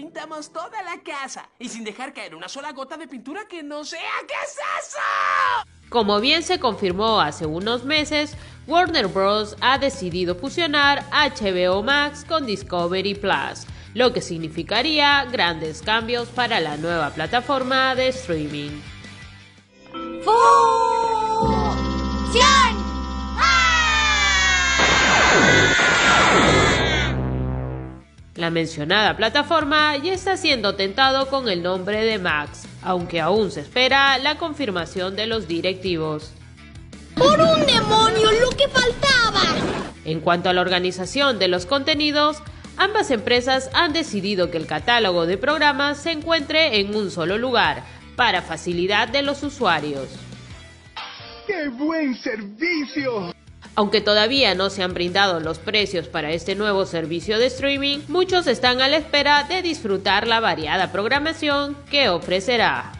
pintamos toda la casa y sin dejar caer una sola gota de pintura que no sea. ¿Qué es eso? Como bien se confirmó hace unos meses, Warner Bros. ha decidido fusionar HBO Max con Discovery Plus, lo que significaría grandes cambios para la nueva plataforma de streaming. La mencionada plataforma ya está siendo tentado con el nombre de Max, aunque aún se espera la confirmación de los directivos. ¡Por un demonio, lo que faltaba! En cuanto a la organización de los contenidos, ambas empresas han decidido que el catálogo de programas se encuentre en un solo lugar, para facilidad de los usuarios. ¡Qué buen servicio! Aunque todavía no se han brindado los precios para este nuevo servicio de streaming, muchos están a la espera de disfrutar la variada programación que ofrecerá.